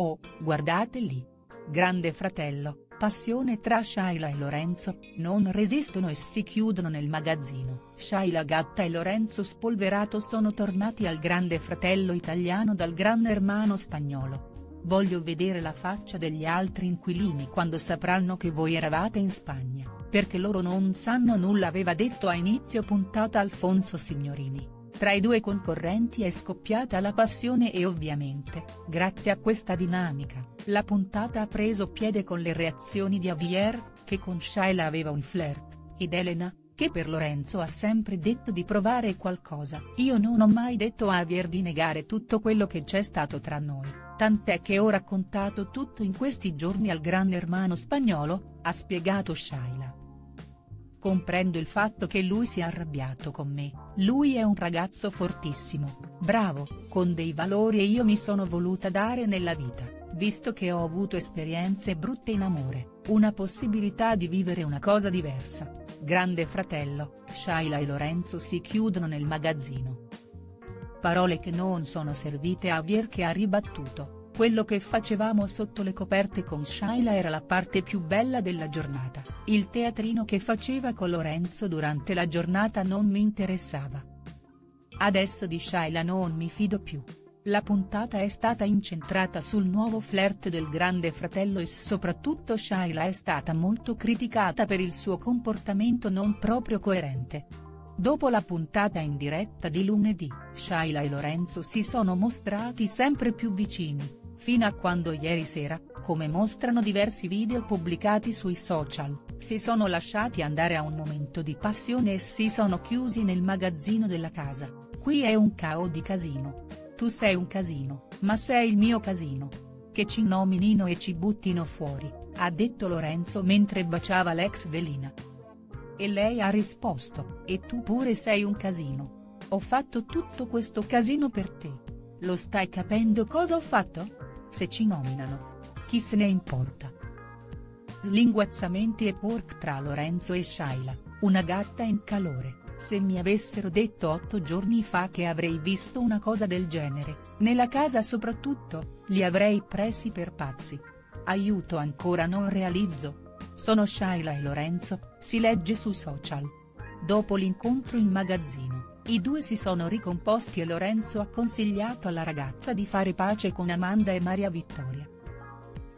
Oh, guardate lì. Grande fratello, passione tra Shaila e Lorenzo, non resistono e si chiudono nel magazzino. Shaila Gatta e Lorenzo Spolverato sono tornati al grande fratello italiano dal gran ermano spagnolo. Voglio vedere la faccia degli altri inquilini quando sapranno che voi eravate in Spagna, perché loro non sanno nulla aveva detto a inizio puntata Alfonso Signorini. Tra i due concorrenti è scoppiata la passione e ovviamente, grazie a questa dinamica, la puntata ha preso piede con le reazioni di Javier, che con Shaila aveva un flirt, ed Elena, che per Lorenzo ha sempre detto di provare qualcosa. Io non ho mai detto a Javier di negare tutto quello che c'è stato tra noi, tant'è che ho raccontato tutto in questi giorni al gran ermano spagnolo, ha spiegato Shaila. Comprendo il fatto che lui sia arrabbiato con me, lui è un ragazzo fortissimo, bravo, con dei valori e io mi sono voluta dare nella vita, visto che ho avuto esperienze brutte in amore, una possibilità di vivere una cosa diversa. Grande fratello, Shaila e Lorenzo si chiudono nel magazzino. Parole che non sono servite a Javier che ha ribattuto. Quello che facevamo sotto le coperte con Shaila era la parte più bella della giornata, il teatrino che faceva con Lorenzo durante la giornata non mi interessava. Adesso di Shaila non mi fido più. La puntata è stata incentrata sul nuovo flirt del grande fratello e soprattutto Shaila è stata molto criticata per il suo comportamento non proprio coerente. Dopo la puntata in diretta di lunedì, Shaila e Lorenzo si sono mostrati sempre più vicini, fino a quando ieri sera, come mostrano diversi video pubblicati sui social, si sono lasciati andare a un momento di passione e si sono chiusi nel magazzino della casa, qui è un cao di casino. Tu sei un casino, ma sei il mio casino. Che ci nominino e ci buttino fuori, ha detto Lorenzo mentre baciava l'ex velina. E lei ha risposto, e tu pure sei un casino. Ho fatto tutto questo casino per te. Lo stai capendo cosa ho fatto? Se ci nominano. Chi se ne importa. Slinguazzamenti e pork tra Lorenzo e Shaila, una gatta in calore, se mi avessero detto otto giorni fa che avrei visto una cosa del genere, nella casa soprattutto, li avrei presi per pazzi. Aiuto ancora non realizzo. Sono Shaila e Lorenzo, si legge su social. Dopo l'incontro in magazzino. I due si sono ricomposti e Lorenzo ha consigliato alla ragazza di fare pace con Amanda e Maria Vittoria.